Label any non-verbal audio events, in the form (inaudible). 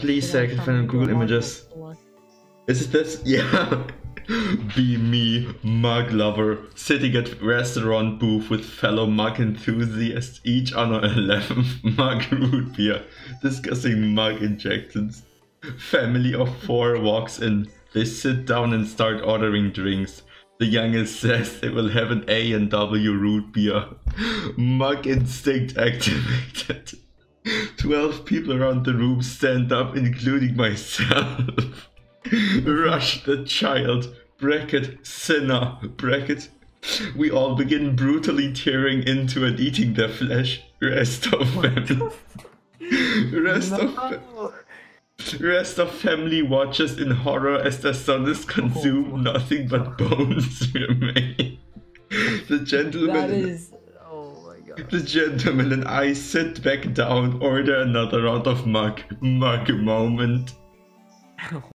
Please second find Google Images. Is it this? (laughs) Yeah. Be me, mug lover, sitting at restaurant booth with fellow mug enthusiasts, each on our (laughs) 11th mug root beer, discussing mug injections. Family of four walks in. They sit down and start ordering drinks. The youngest says they will have an A and W root beer. Mug instinct activated. 12 people around the room stand up, including myself. Rush the child, bracket, sinner, bracket. We all begin brutally tearing into and eating their flesh. Rest of family. (laughs) Rest of Rest of family watches in horror as their son is oh, consumed. Oh. Nothing but (laughs) bones (laughs) remain. The gentleman. That is. Oh my god. The gentleman and I sit back down, order another round of mug, mug moment. (laughs) Oh.